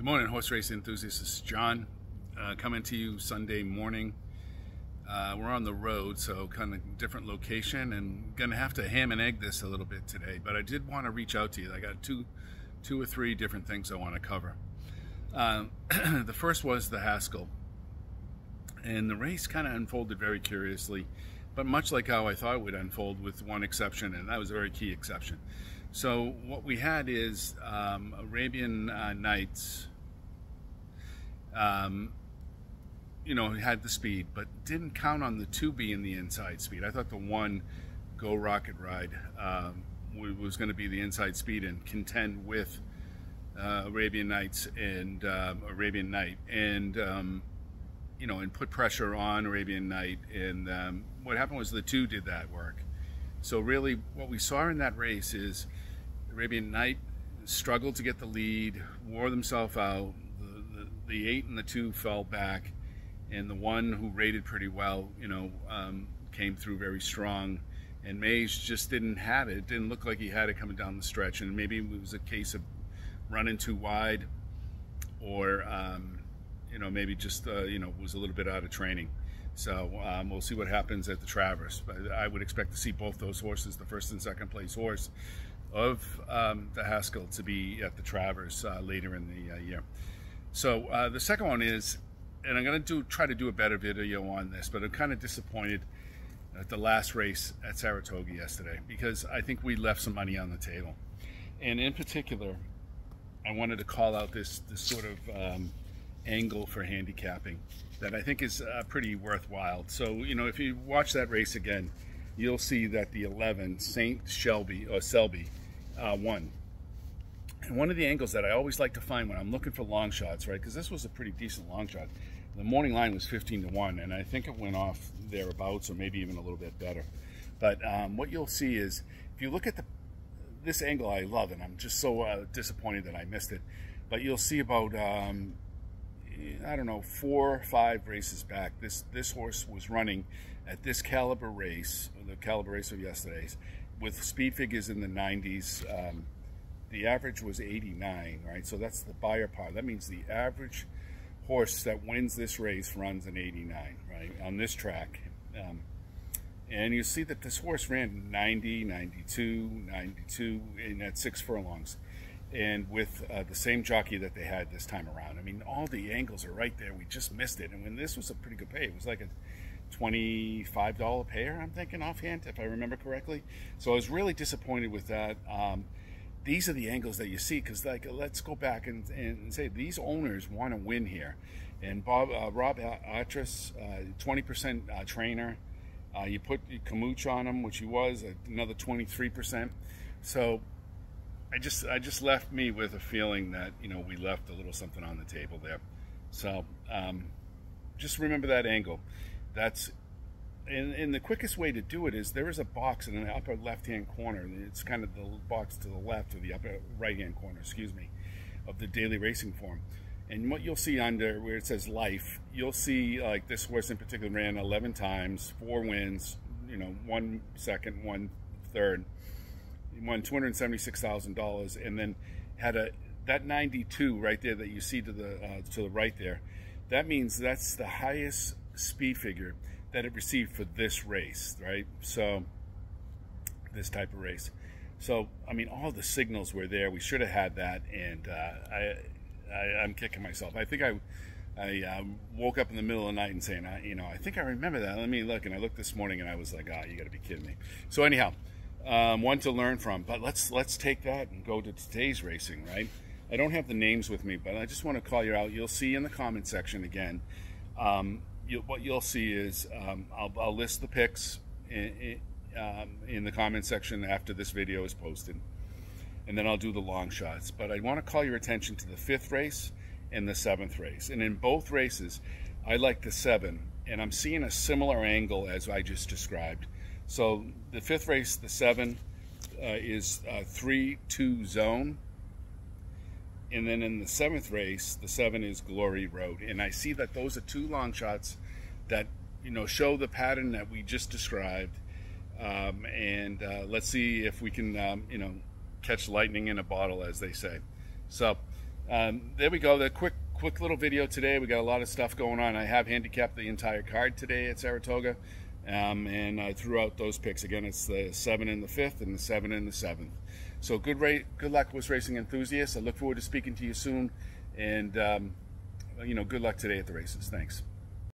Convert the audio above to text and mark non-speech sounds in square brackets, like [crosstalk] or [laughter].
Good morning, horse race enthusiasts. This is John uh, coming to you Sunday morning. Uh, we're on the road, so kind of different location, and gonna have to ham and egg this a little bit today. But I did want to reach out to you. I got two, two or three different things I want to cover. Uh, [clears throat] the first was the Haskell, and the race kind of unfolded very curiously, but much like how I thought it would unfold, with one exception, and that was a very key exception. So what we had is um, Arabian uh, Knights um, you know, had the speed, but didn't count on the two being the inside speed. I thought the one Geaux Rocket Ride um, was going to be the inside speed and contend with uh, Arabian Knights and um, Arabian Knight, and um, you know, and put pressure on Arabian Knight. And um, what happened was the two did that work. So really, what we saw in that race is Arabian Knight struggled to get the lead, wore themselves out, the eight and the two fell back, and the one who rated pretty well, you know, um, came through very strong. And Mage just didn't have it. It didn't look like he had it coming down the stretch, and maybe it was a case of running too wide, or um, you know, maybe just uh, you know was a little bit out of training. So um, we'll see what happens at the Travers. But I would expect to see both those horses, the first and second place horse of um, the Haskell, to be at the Travers uh, later in the uh, year. So uh, the second one is, and I'm going to do try to do a better video on this, but I'm kind of disappointed at the last race at Saratoga yesterday because I think we left some money on the table. And in particular, I wanted to call out this, this sort of um, angle for handicapping that I think is uh, pretty worthwhile. So, you know, if you watch that race again, you'll see that the 11, St. Shelby, or Selby, uh, won. And one of the angles that I always like to find when I'm looking for long shots, right, because this was a pretty decent long shot. The morning line was 15 to 1, and I think it went off thereabouts or maybe even a little bit better. But um, what you'll see is if you look at the this angle, I love, and I'm just so uh, disappointed that I missed it. But you'll see about um, I don't know four or five races back. This this horse was running at this caliber race, the caliber race of yesterday's, with speed figures in the 90s. Um, the average was 89, right? So that's the Beyer par. That means the average horse that wins this race runs an 89, right, on this track. Um, and you see that this horse ran 90, 92, 92 in at six furlongs. And with uh, the same jockey that they had this time around. I mean, all the angles are right there. We just missed it. And when this was a pretty good pay, it was like a $25 pair, I'm thinking offhand, if I remember correctly. So I was really disappointed with that. Um, these are the angles that you see because like let's go back and, and say these owners want to win here. And Bob uh, Rob Atras, 20% uh, uh, trainer. Uh, you put Kamuch on him which he was another 23% so I just I just left me with a feeling that you know we left a little something on the table there. So um, just remember that angle. That's and, and, the quickest way to do it is there is a box in the upper left hand corner. It's kind of the box to the left of the upper right hand corner, excuse me, of the daily racing form. And what you'll see under where it says life, you'll see like this horse in particular ran 11 times, four wins, you know, one second, one third, won $276,000, and then had a that 92 right there that you see to the uh, to the right there. That means that's the highest speed figure that it received for this race, right? So, this type of race. So, I mean, all the signals were there. We should have had that, and uh, I, I, am kicking myself. I think I, I um, woke up in the middle of the night and saying, I, you know, I think I remember that. Let me look, and I looked this morning, and I was like, ah, oh, you got to be kidding me. So anyhow, um, one to learn from. But let's let's take that and go to today's racing, right? I don't have the names with me, but I just want to call you out. You'll see in the comment section again. Um, you, what you'll see is um, I'll, I'll, list the picks in, in, um, in, the comment section after this video is posted. And then I'll do the long shots. But I want to call your attention to the fifth race and the seventh race. And in both races, I like the seven. And I'm seeing a similar angle as I just described. So the fifth race, the seven, uh, is 3-2 zone and then in the seventh race, the seven is Glory Road. And I see that those are two long shots that, you know, show the pattern that we just described. Um, and uh, let's see if we can, um, you know, catch lightning in a bottle, as they say. So um, there we go. The quick quick little video today. We got a lot of stuff going on. I have handicapped the entire card today at Saratoga, um, and I threw out those picks again. It's the seven and the fifth, and the seven and the seventh. So good good luck, with racing enthusiasts. I look forward to speaking to you soon, and um, you know, good luck today at the races. Thanks.